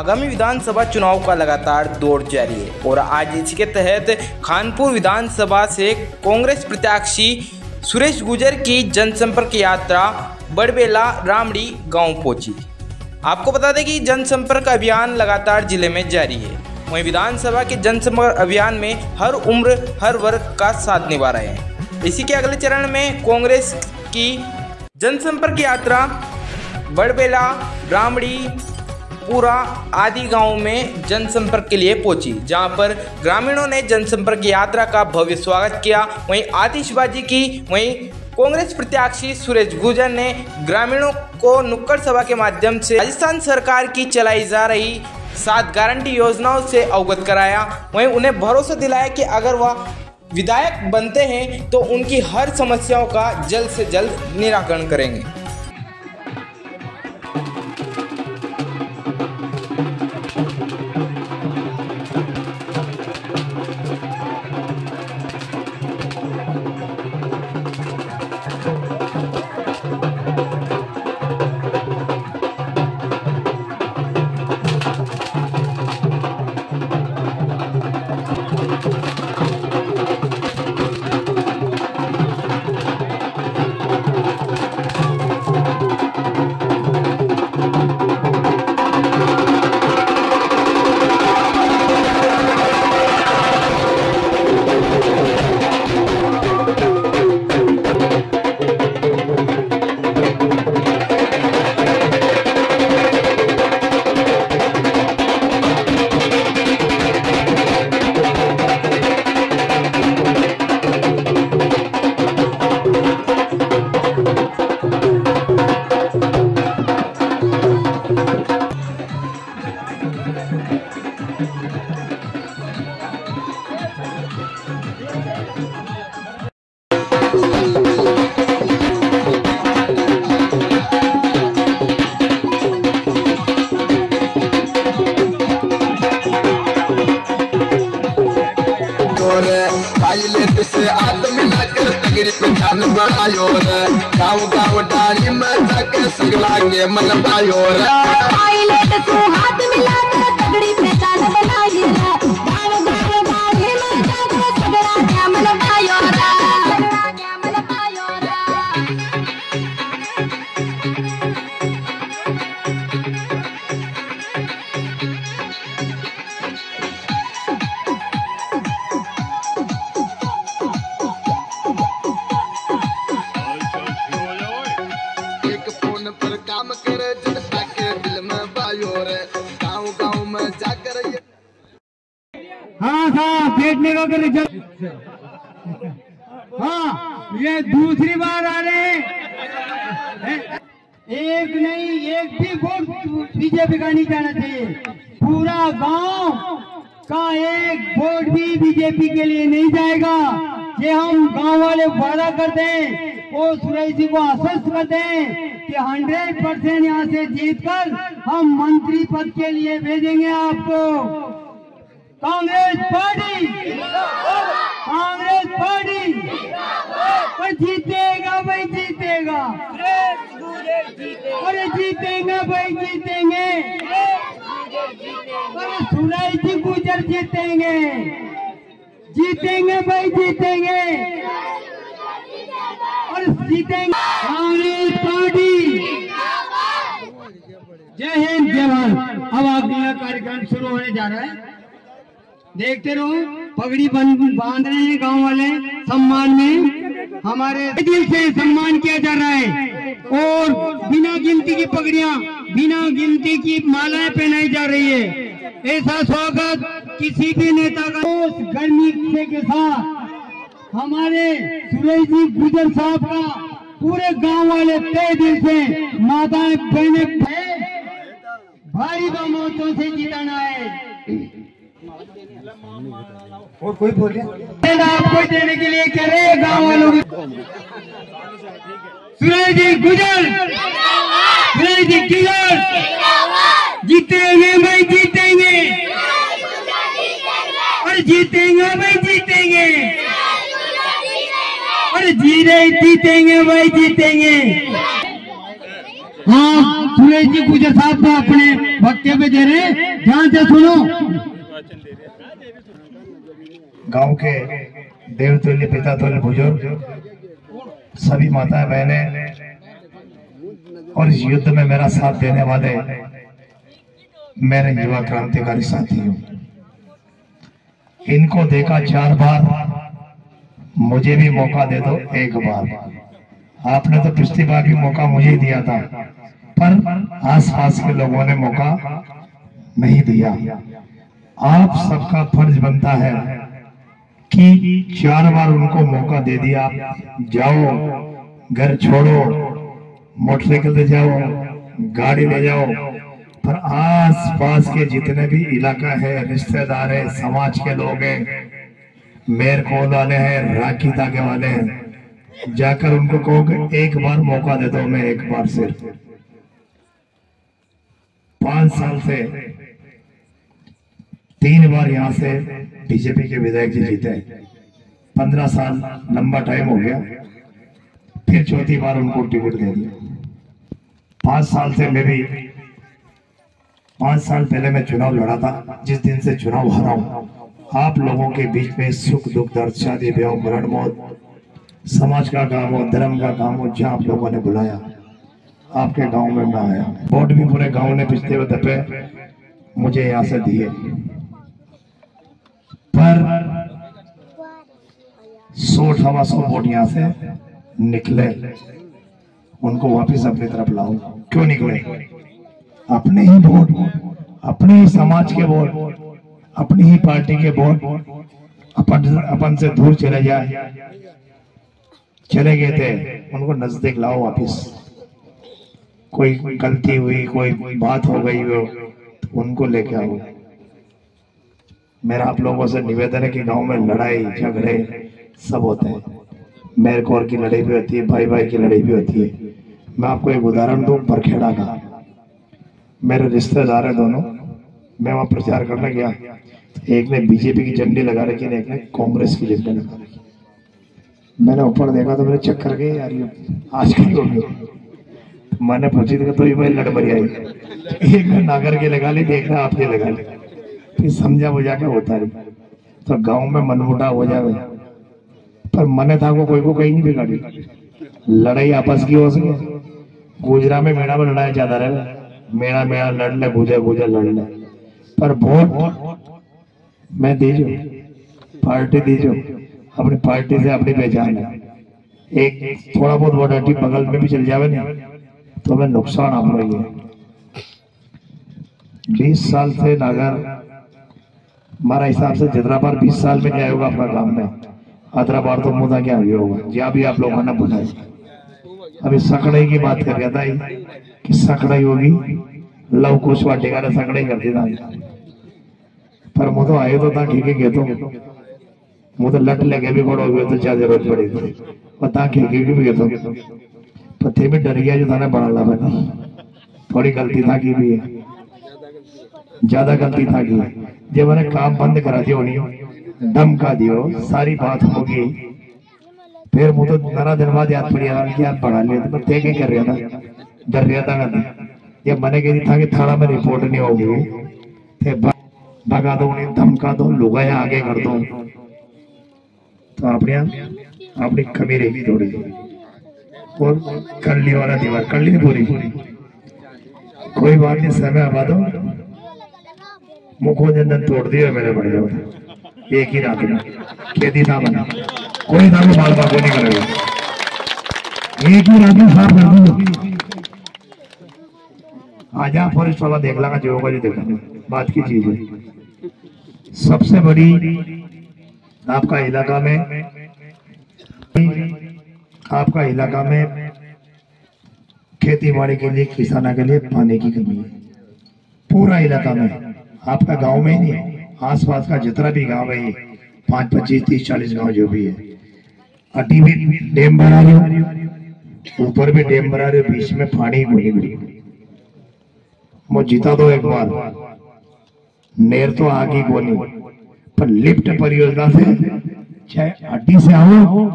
आगामी विधानसभा चुनाव का लगातार दौर जारी है और आज इसी के तहत खानपुर विधानसभा से कांग्रेस प्रत्याशी सुरेश गुजर की जनसंपर्क यात्रा बड़बेला रामड़ी गाँव पहुँची। आपको बता दें कि जनसंपर्क अभियान लगातार ज़िले में जारी है। वहीं विधानसभा के जनसंपर्क अभियान में हर उम्र, हर वर्ग का साथ निभा रहे हैं। इसी के अगले चरण में कांग्रेस की जनसंपर्क यात्रा बड़बेला, रामड़ी पूरा आदि गाँव में जनसंपर्क के लिए पहुँची, जहाँ पर ग्रामीणों ने जनसंपर्क यात्रा का भव्य स्वागत किया। वहीं आतिशबाजी की, वहीं कांग्रेस प्रत्याशी सुरेश गुर्जर ने ग्रामीणों को नुक्कड़ सभा के माध्यम से राजस्थान सरकार की चलाई जा रही सात गारंटी योजनाओं से अवगत कराया। वहीं उन्हें भरोसा दिलाया कि अगर वह विधायक बनते हैं तो उनकी हर समस्याओं का जल्द से जल्द निराकरण करेंगे। ये दूसरी बार आ रहे हैं। एक नहीं, एक भी वोट बीजेपी का नहीं जाना चाहिए। पूरा गाँव का एक वोट भी बीजेपी के लिए नहीं जाएगा। ये हम गाँव वाले वादा करते हैं, वो सुरेश जी को आश्वस्त करते हैं कि 100 परसेंट यहाँ से जीतकर हम मंत्री पद के लिए भेजेंगे आपको। Congress party Congress party. और जीतेगा भाई जीतेगा। अरे जीतेंगे। भाई जीतेंगे। अरे सुनाई जी गुजर जीतेंगे। जीतेंगे भाई जीतेंगे। और जीतेंगे। कांग्रेस पार्टी। जय हिंद जय भारत। अब अगला कार्यक्रम शुरू होने जा रहा है। देखते रहो पगड़ी बाँध रहे हैं गाँव वाले सम्मान में। हमारे दिल से सम्मान किया जा रहा है। और बिना गिनती की पगड़ियाँ, बिना गिनती की मालाएँ पहनाई जा रही है। ऐसा स्वागत किसी भी नेता का उस गर्मी के साथ हमारे सुरेश जी गुजर साहब का पूरे गाँव वाले तय दिल से माताएँ, बहने भारी बहुमतों से जिताना है। और कोई बोले आपको देने के लिए कह रहे गाँव वालों की सुरेश जी गुजर। सुरेश जी किलर। जीतेंगे भाई, जीतेंगे। और जीतेंगे भाई, जीतेंगे। और जीरे जीतेंगे भाई, जीतेंगे। हाँ सुरेश जी, गुजर साहब को अपने वक्तव्य दे रहे ध्यान से सुनो। गाँव के देवतुल्य पिता तुल्य, बुज़ुर्ग, सभी माताएँ, बहनें, और इस युद्ध में मेरा साथ देने वाले मेरे युवा क्रांतिकारी साथियों, इनको देखा चार बार, मुझे भी मौका दे दो एक बार। आपने तो पिछली बार भी मौका मुझे ही दिया था, पर आसपास के लोगों ने मौका नहीं दिया। आप सबका फ़र्ज़ बनता है कि चार बार उनको मौका दे दिया, जाओ, घर छोड़ो, मोटरसाइकिल ले जाओ, गाड़ी ले जाओ। पर आस पास के जितने भी इलाका है, रिश्तेदार है, समाज के लोग हैं, मेयर कोल वाले हैं, राखी धागे वाले हैं, जाकर उनको कहो कि एक बार मौका दे दो मैं एक बार सिर्फ़ पाँच साल से तीन बार यहाँ से बीजेपी के विधायक जी जीते पंद्रह साल लंबा टाइम हो गया। फिर चौथी बार उनको टिकट दे दिया। पाँच साल से मैं भी, पाँच साल पहले मैं चुनाव लड़ा था। जिस दिन से चुनाव हारा हूँ, आप लोगों के बीच में सुख, दुख, दर्द, शादी, ब्याह, मरण, मौत, समाज का काम हो, धर्म का काम हो, जहाँ आप लोगों ने बुलाया, आपके गाँव में मैं आया। वोट भी पूरे गाँव ने पिछले दफे मुझे यहाँ से दिए। सौ अठावा सौ वोट यहाँ से निकले। उनको वापस अपनी तरफ़ लाओ क्यों निकले? अपने ही वोट अपने ही समाज के वोट अपनी ही पार्टी के वोट अपन अपन से दूर चले जाए। चले गए थे। उनको नज़दीक लाओ वापिस। कोई गलती हुई, कोई बात हो गई हो तो उनको लेके आओ। मेरा आप लोगों से निवेदन है कि गाँव में लड़ाई, झगड़े सब होते हैं। मेर कौर की लड़ाई भी होती है, भाई भाई की लड़ाई भी होती है। मैं आपको एक उदाहरण दूँ, बरखेड़ा का। मेरे रिश्तेदार है दोनों। मैं वहाँ प्रचार करने गया। एक ने बीजेपी की झंडी लगा रखी है, एक ने कांग्रेस की झंडी लगा रखी मैंने ऊपर देखा तो मेरे चक्कर गए यार, ये आज कहीं हो गया। मैंने पूछी थी तो ये भाई लड़ बरी आई। एक ने नागर के लगा ली, एक रहा आपके लगा ली। फिर समझा बुझा के होता रही तो गाँव में मनमुटाव हो जावे। पर मने था को कोई को कहीं नहीं बिगाड़ी। लड़ाई आपस की हो सके। गुजरा में मेड़ा में लड़ाई ज़्यादा रहे। मेड़ा मेड़ा लड़ ले गुजर गुजर लड़ ले पर वोट मैं दीजो पार्टी दीजो अपनी पार्टी से अपनी पहचान। है एक थोड़ा बहुत वोट हटी बगल में भी चल जावे ना तो हमें नुकसान आप रही है बीस साल से नागर हमारा हिसाब से जितना बार बीस साल में क्या होगा अपना काम में? अतरा बार तो मुदा क्या हुआ होगा जहाँ भी आप लोगों ने बुलाए अभी सकड़ई की बात कर रहा था कि सकड़ई होगी, लव कुछ वाटेगा ने सकड़ई कर दी था पर मुझे तो आए तो था ठीक है तो मुझे तो लट लगे भी बड़ो हुए तो क्या ज़रूरत पड़ी थी और ता है भी तो पत्ते भी डर गया जो था ना बड़ा लाभ थोड़ी गलती था की भी ज़्यादा गलती था की जब मैंने काम बंद करा दिया होनी दम का दियो, सारी बात होगी। फिर मुझे नारा दिन बाद याद पड़ी यार कि बढ़ा लिया तो मैं तेगे कर रहा था। डर रहा था मैं ये मैंने कही था कि थाना में रिपोर्ट नहीं होगी थे भगा दो उन्हें, धमका दो लुगाया आगे कर दो। तो अपने अपनी कमी रहेगी थोड़ी। और कर ली वाला दीवार कर ली पूरी। कोई बात नहीं, समय आवा दो मुखो जंदन तोड़ दिए मेरे बड़े एक ही रात खेती ना बना। कोई ना माल नहीं करेगा। एक ही रात साफ़ कर दूँगा। आजा फॉरेस्ट वाला देख लगा, जो होगा जो देखा। बात की चीज़ है। सबसे बड़ी आपका इलाका में, आपका इलाका में खेती बाड़ी के लिए, किसानों के लिए पानी की कमी है। पूरा इलाका में, आपका गाँव में ही नहीं आसपास का जितना भी गाँव है, पाँच, पच्चीस, तीस, चालीस गाँव जो भी है अटी भी डैम बना रहे ऊपर भी डैम बना रहे बीच में पानी गोली बड़ी वो जीता दो एक बार। नेर तो आगे गोली पर लिफ्ट परियोजना से चाहे अड्डी से आओ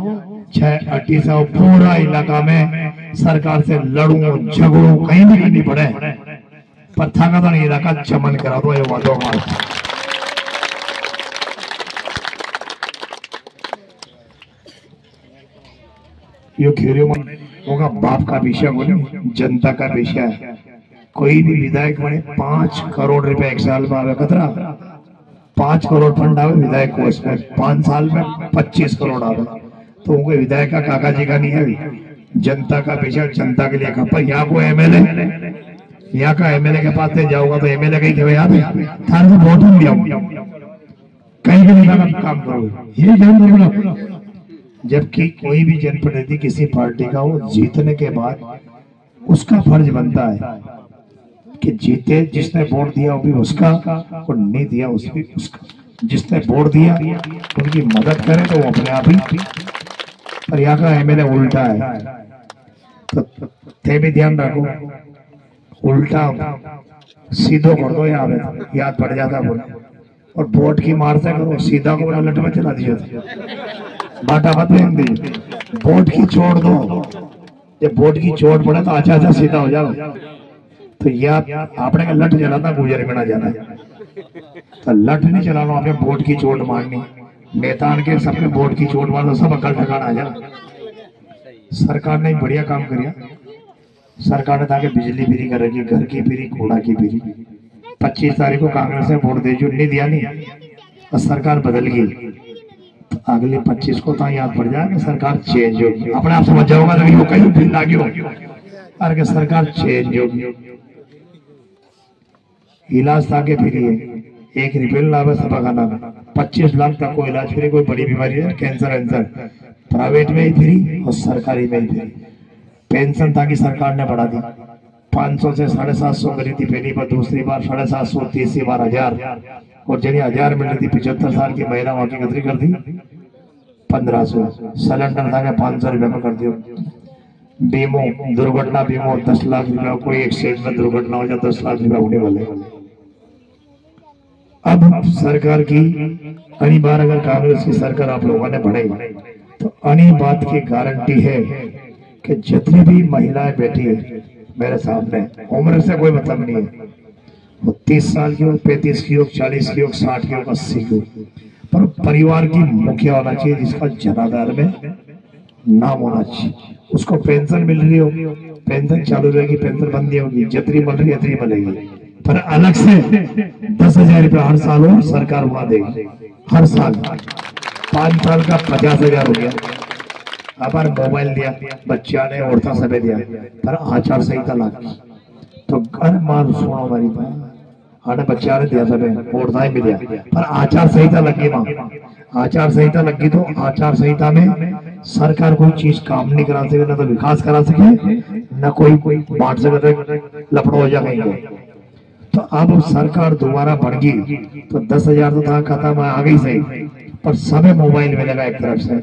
चाहे अड्डी से आओ, पूरा इलाका में सरकार से लड़ू, झगड़ू, कहीं भी करनी पड़े। पर नहीं इलाका चमन करा दो, ये वादो। यो खेरियो होगा बाप का विषय बोले जनता का विषय है। कोई भी विधायक बने, पाँच करोड़ रुपए एक साल में आवे कतरा पाँच करोड़ फंड आवे, विधायक को इसमें पाँच साल में पच्चीस करोड़ आवे। तो उनके विधायक का काका जी का नहीं है जनता का विषय जनता के लिए खपा यहाँ को एमएलए? यहाँ का एमएलए के पास जाऊँगा तो एमएलए कहीं थे याद है? थाने से ही कहीं निकाला काम करो ये ध्यान रखना जबकि कोई भी जनप्रतिनिधि किसी पार्टी का हो, जीतने के बाद उसका फ़र्ज़ बनता है कि जीते, जिसने वोट दिया वो भी उसका और नहीं दिया उस भी उसका। जिसने वोट दिया, उनकी मदद करे तो वो अपने आप ही। पर यहाँ का एमएलए उल्टा है। तो ते भी ध्यान रखो, उल्टा सीधो कर दो यहाँ पे, याद पड़ जाता बोले और वोट की मार से करो, सीधा को बोला, लट में चला दिया बाटा फेंक दी। वोट की छोड़ दो। जब वोट की चोट पड़े तो अच्छा अच्छा सीधा हो जाओ। तो ये आपने का लट चलाता गुजर में जाना। तो लट नहीं चलाना आपने वोट की चोट मारनी। नेतान के सबके वोट की चोट मार दो सब अकल ठिकाना आ जा सरकार ने बढ़िया काम करिया। सरकार ने ताकि बिजली फ्री कर रखी, घर की फ्री कूड़ा की फ्री पच्चीस तारीख को कांग्रेस ने वोट दे जो नहीं दिया नहीं। और सरकार बदल गई। अगले पच्चीस को तो याद पड़ जाएगा, सरकार चेंज होगी। अपने आप समझ जाओगे लेकिन वो कहीं फिर लागे हो अरे सरकार चेंज होगी। इलाज ताकि फ्री है एक रिपेल लाभ है सभा नाम पच्चीस लाख तक को इलाज फ्री कोई बड़ी बीमारी है कैंसर वैंसर प्राइवेट में ही फ्री और सरकारी में ही फ्री। पेंशन ताकि सरकार ने बढ़ा दी। 500 से साढ़े सात सौ करी थी पहली बार, दूसरी बार साढ़े सात सौ, तीसरी बार हज़ार। और जिन्हें हज़ार मिल रही थी पिछहत्तर साल की महिला वहाँ की गति कर दी। पंद्रह सौ। सिलेंडर था पाँच सौ रुपये में कर दियो। बीमो, दुर्घटना बीमो, दस लाख रुपया। कोई एक्सीडेंट में दुर्घटना हो जाए, दस लाख रुपया होने वाले अब सरकार की अनी बार अगर कांग्रेस की सरकार आप लोगों ने बढ़ाई तो अनी बात की गारंटी है कि जितनी भी महिलाएँ बैठी है, मेरे सामने, उम्र से कोई मतलब नहीं है। वो तीस साल की हो पैंतीस की हो चालीस की हो साठ की हो अस्सी की हो पर परिवार की मुखिया होना चाहिए जिसका जनाधार में नाम होना चाहिए। उसको पेंशन मिल रही हो, पेंशन चालू रहेगी, पेंशन बंद नहीं होगी जितनी मिल रही है मिलेगी। पर अलग से दस हज़ार रुपया हर साल हो सरकार वहाँ देगी। हर साल। पाँच साल का पचास हज़ार हो गया। हमारे मोबाइल दिया बच्चा ने, औरता समय दिया। पर आचार संहिता लागी तो घर मार सुनो हमारी बात आने बच्चा दिया समय औरता ही मिलिया। पर आचार संहिता लगी माँ। आचार संहिता लगी तो आचार संहिता में सरकार कोई चीज़ काम नहीं करा सके, ना तो विकास करा सके, न कोई कोई बांट सके लफड़ो हो जाएगा तो अब सरकार दोबारा बढ़ गई तो दस हज़ार तो था, खाता में आ गई सही, पर समय मोबाइल में लगा एक तरफ़ से।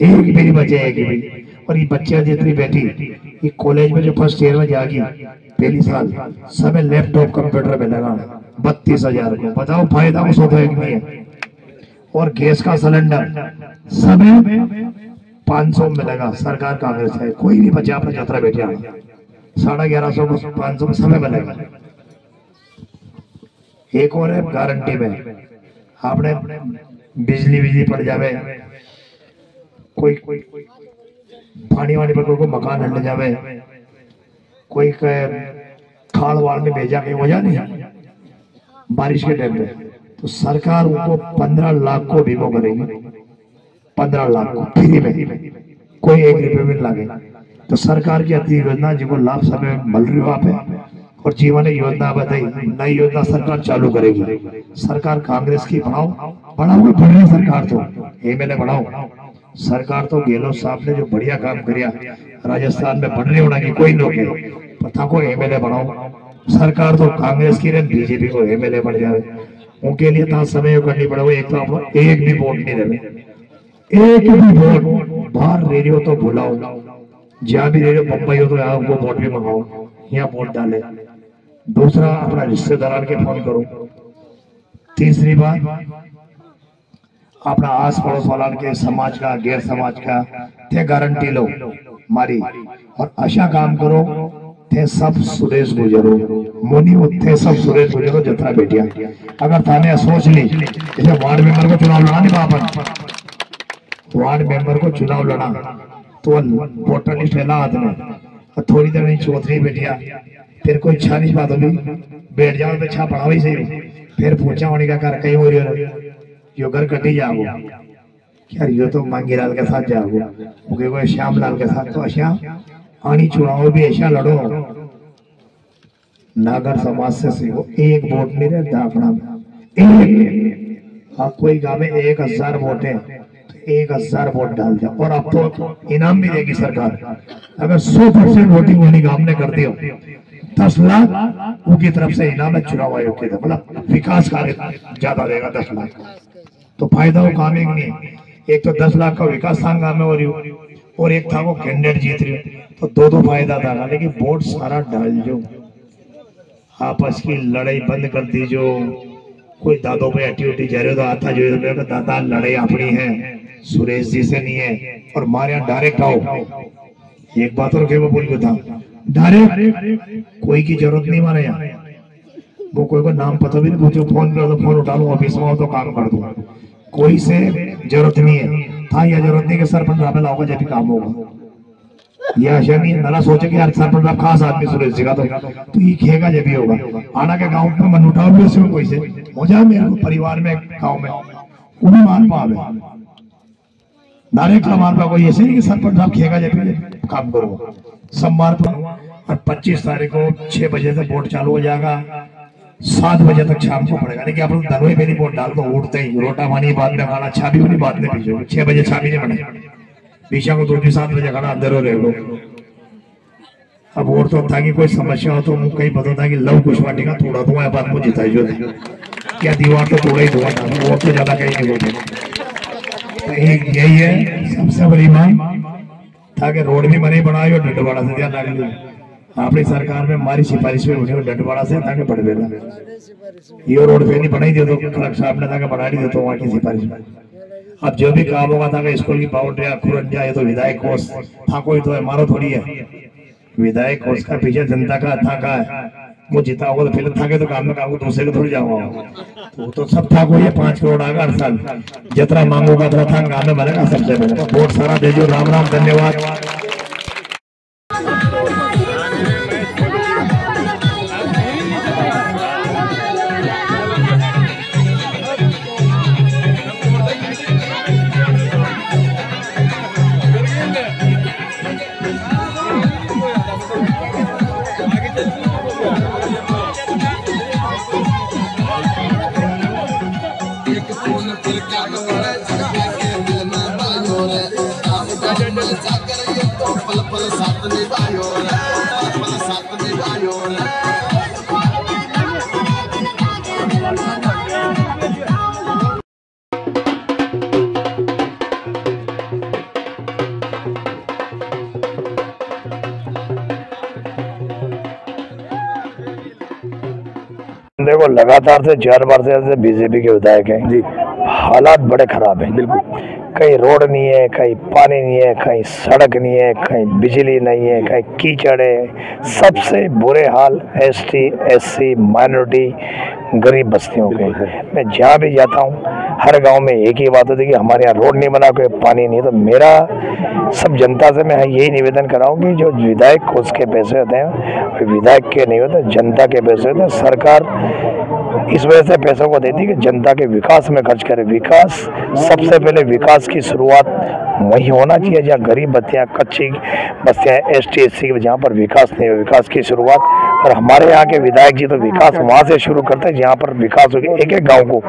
एक भी नहीं बचे, एक भी और ये बच्चे जितनी बैठी, ये कॉलेज में जो फ़र्स्ट ईयर में जागी, पहली साल, समय लैपटॉप कंप्यूटर में लगा, बत्तीस हज़ार को बताओ फ़ायदा उस होता है नहीं है? और गैस का सिलेंडर समय पाँच सौ में लगा, सरकार कांग्रेस है, कोई भी बच्चा अपना यात्रा बैठे साढ़े ग्यारह सौ पाँच सौ में समय में लगा। एक और है गारंटी में। आपने बिजली बिजली पड़ जावे कोई कोई पानी वानी पर कोई को मकान हट जावे, कोई खाड़ वाड़ में भेजा कहीं हो जा नहीं? बारिश के टाइम पे। तो सरकार उनको पंद्रह लाख को बीमा करेगी। पंद्रह लाख को, फ्री में। कोई एक रुपये भी लागे। तो सरकार की अति योजना जिनको लाभ समय मिल रही वहाँ पे और जीवन योजना बताई नई योजना सरकार चालू करेगी। सरकार कांग्रेस की, बढ़ाओ। बढ़ाओ बढ़ रही सरकार तो। एमएलए बढ़ाओ। सरकार तो गहलोत साहब ने जो बढ़िया काम किया राजस्थान में बढ़ रही होना की कोई लोग पता को एमएलए बढ़ाओ सरकार तो कांग्रेस की ने बीजेपी को एमएलए बढ़ जाए। उनके लिए तो समय करनी पड़े एक तो एक भी वोट नहीं रहे एक भी वोट, बाहर रेडियो तो बुलाओ। जहाँ भी रेडियो, बम्बई हो तो यहाँ उनको वोट भी मंगाओ। यहाँ वोट डाले। दूसरा, अपना रिश्तेदार के फ़ोन करो। तीसरी बात अपना आस पड़ोस वाला के समाज का, गैर समाज का, ते गारंटी लो, मारी। और अच्छा काम करो थे सब सुरेश गुजरो मोनी थे सब सुरेश गुजरो जतरा बेटिया अगर थाने सोच ली जैसे वार्ड मेंबर को चुनाव लड़ा नहीं बापन वार्ड मेंबर को चुनाव लड़ा तो वोटर लिस्ट है हाथ में और थोड़ी देर नहीं चौधरी बेटिया फिर कोई इच्छा नहीं बात होगी, बैठ जाओ तो अच्छा पढ़ाओ ही। सही फिर पूछा होने का कर, कहीं हो रही। यो घर कटी जाओ। यार यो तो मांगी लाल के साथ जाओ। मुझे कोई श्याम लाल के साथ तो अच्छा आनी चुनाव भी ऐसा लड़ो। नागर समाज से सीखो एक वोट नहीं रहे दाखना में एक। हाँ कोई गाँव में एक हज़ार वोट है तो एक हज़ार वोट डाल दो और अब तो इनाम भी देगी सरकार। अगर सौ परसेंट वोटिंग उन्हीं गाँव ने कर दियो, दस लाख उनकी तरफ़ से इनाम है चुनाव आयोग की तरफ़ मतलब विकास कार्य ज़्यादा देगा दस लाख। तो फ़ायदा एक नहीं एक तो दस लाख का विकास संघ में हो रही और एक था वो कैंडिडेट जीत रही तो दो दो फ़ायदा था, लेकिन वोट सारा डाल जो। आपस की लड़ाई बंद कर दीजो। कोई दादो पे अटी उटी जा रहे हो तो आता जो तो दादा, लड़ाई अपनी है। सुरेश जी से नहीं है, और मारे यहाँ डायरेक्ट आओ। एक बात और मैं बोल था डायरेक्ट कोई की ज़रूरत नहीं मारे यहाँ। वो कोई को नाम पता भी नहीं, पूछो, फ़ोन करो तो फ़ोन उठा लूँ, ऑफ़िस में हो तो काम कर दूँगा कोई से ज़रूरत नहीं है। था यह ज़रूरत नहीं कि सरपंच राफेल आओगे जब भी काम होगा। यह आशा नहीं है नाला सोचे कि यार सरपंच साहब खास आदमी सुरेश जी का तो। तो ये खेगा जब भी होगा। आना के गाँव में मन उठाओ भी उसमें कोई से। हो जाए मेरे को परिवार में, गाँव में उन्हें मान पावे। डायरेक्ट मान पा कोई ऐसे नहीं कि सरपंच साहब खेगा जब भी काम करो। सम्मान पर और 25 तारीख को छह बजे से वोट चालू हो जाएगा। सात बजे तक शाम को पड़ेगा। लेकिन आप लोग दरवे पे वोट डाल दो उठते ही। रोटा पानी बाद में खाना, छाबी वाली बाद में पीछे। छह बजे छाबी नहीं बने। पीछा को दो सात बजे खाना अंदर हो रहे लोग। अब वोट तो था कि कोई समस्या हो तो मुझे कहीं पता था कि लव कुशवाटी का थोड़ा धुआँ बात को जिताई जो क्या दीवार तो थोड़ा ही धुआँ था। वोट तो ज़्यादा कहीं नहीं बोलते तो एक यही है। सबसे बड़ी मांग था कि रोड भी बने बनाए और डंडवाड़ा से ध्यान रख આપણી સરકાર में हमारी सिफारिश में उन्हें डंडवाड़ा से ताकि बड़वेला ये रोड पे नहीं बनाई दे तो कलेक्टर साहब ने ताकि बना नहीं देते वहाँ की सिफारिश में अब जो भी काम होगा था स्कूल की बाउंड्री खुरन जाए तो विधायक कोष था कोई तो है मारो थोड़ी है विधायक कोष का पीछे जनता का था का है वो जीता होगा तो फिर था के तो काम में काम दूसरे को थोड़ी जाऊंगा तो, तो सब था कोई है पांच करोड़ आगा हर साल जितना मांगूगा तो था काम में बनेगा सबसे पहले वोट सारा भेजो राम राम धन्यवाद एक लगातार से चार बार से ऐसे बीजेपी के विधायक हैं। जी। हालात बड़े खराब हैं। बिल्कुल। कहीं रोड नहीं है कहीं पानी नहीं है कहीं सड़क नहीं है कहीं बिजली नहीं है कहीं कीचड़ है। सबसे बुरे हाल S T S C minority गरीब बस्तियों के मैं जहाँ भी जाता हूँ हर गाँव में एक ही बात होती है कि हमारे यहाँ रोड नहीं बना कोई पानी नहीं तो मेरा सब जनता से मैं यही निवेदन कराऊँ कि जो विधायक उसके पैसे होते हैं विधायक के नहीं होते जनता के पैसे होते हैं। सरकार इस वजह से पैसों को देती है कि जनता के विकास में खर्च करे। विकास सबसे पहले विकास की शुरुआत वही होना चाहिए जहाँ गरीब बस्तियाँ कच्ची बस्तियाँ एस टी एस सी जहाँ पर विकास नहीं हो विकास की शुरुआत और हमारे यहाँ के विधायक जी तो विकास वहाँ से शुरू करते हैं जहाँ पर विकास हो गया एक एक गाँव को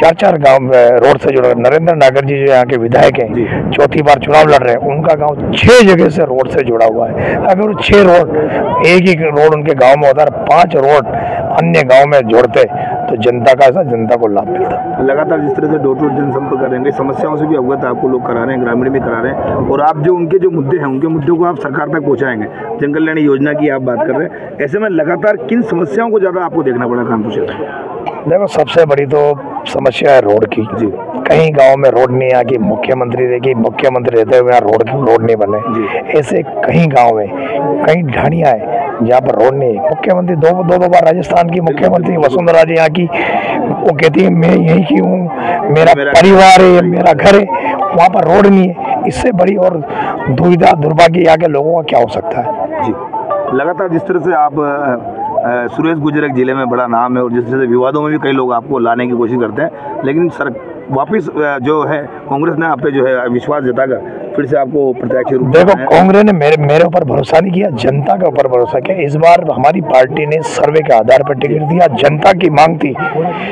चार चार गाँव रोड से जुड़ा। नरेंद्र नागर जी जो यहाँ के विधायक हैं चौथी बार चुनाव लड़ रहे हैं उनका गाँव छह जगह से रोड से जुड़ा हुआ है। अगर छह रोड एक ही रोड उनके गाँव में होता है पाँच रोड अन्य गाँव में जोड़ते तो जनता का ऐसा जनता को लाभ मिलता। लगातार जिस तरह से डोर टू जनसंपर्क कर रहे हैं समस्याओं से भी अवगत आपको लोग करा रहे हैं, ग्रामीण भी करा रहे हैं, और आप जो उनके जो मुद्दे हैं, उनके मुद्दों को आप सरकार तक पहुँचाएँगे। जन कल्याण योजना की आप बात कर रहे हैं, ऐसे में लगातार किन समस्याओं को ज़्यादा आपको देखना पड़ा, कानपुर क्षेत्र देखो सबसे बड़ी तो समस्या है रोड की। जी। कहीं गाँव में रोड नहीं आके मुख्यमंत्री रह गई मुख्यमंत्री रहते हुए यहाँ रोड रोड नहीं बने। ऐसे कहीं गाँव में कहीं ढाणियाँ है जहाँ पर रोड नहीं मुख्यमंत्री दो दो दो बार राजस्थान की मुख्यमंत्री वसुंधरा जी यहाँ की वो कहती है मैं यहीं की हूँ मेरा मेरा- परिवार है मेरा घर है वहाँ पर रोड नहीं है। इससे बड़ी और दुविधा दुर्भाग्य यहाँ के लोगों का क्या हो सकता है? जी। लगातार जिस तरह से आप सुरेश गुजर ज़िले में बड़ा नाम है और जिस तरह से विवादों में भी कई लोग आपको लाने की कोशिश करते हैं, लेकिन सर वापस जो है कांग्रेस ने आप पे जो है विश्वास जताकर फिर से आपको प्रत्याशी रूप देखो कांग्रेस ने मेरे मेरे ऊपर भरोसा नहीं किया जनता के ऊपर भरोसा किया। इस बार हमारी पार्टी ने सर्वे के आधार पर टिकट दिया जनता की मांग थी।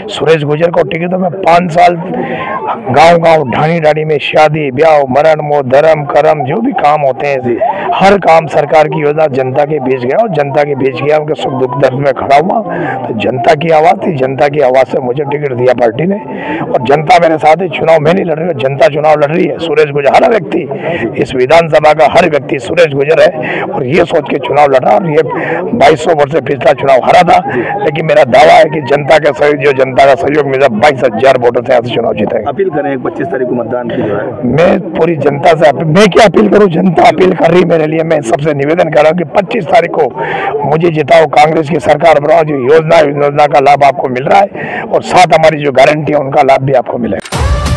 सुरेश गुजर को टिकट तो मैं पाँच साल गाँव गाँव ढाणी ढाणी में शादी ब्याह मरण मोह धर्म कर्म जो भी काम होते हैं हर काम सरकार की योजना जनता के बीच गया और जनता के बीच गया उनके सुख दुख दर्द में खड़ा हुआ। तो जनता की आवाज़ थी जनता की आवाज़ से मुझे टिकट दिया पार्टी ने और जनता मेरे साथ है चुनाव मैं नहीं लड़ रही जनता चुनाव लड़ रही है सुरेश गुजर हर व्यक्ति इस विधानसभा का हर व्यक्ति सुरेश गुजर है और ये सोच के चुनाव लड़ा और ये बाईस सौ वर्ष से पिछला चुनाव हरा था लेकिन मेरा दावा है कि जनता का सहयोग जो जनता का सहयोग मिला बाईस हज़ार वोटों से यहाँ से चुनाव जीतेगा अपील करें पच्चीस तारीख को मतदान की जो है। मैं पूरी जनता से मैं क्या अपील करूँ? जनता अपील कर रही मेरे लिए। मैं सबसे निवेदन कर रहा हूँ कि 25 तारीख को मुझे जिताओ कांग्रेस की सरकार बनाओ जो योजना योजना का लाभ आपको मिल रहा है और साथ हमारी जो गारंटी है उनका लाभ भी आपको Guilherme.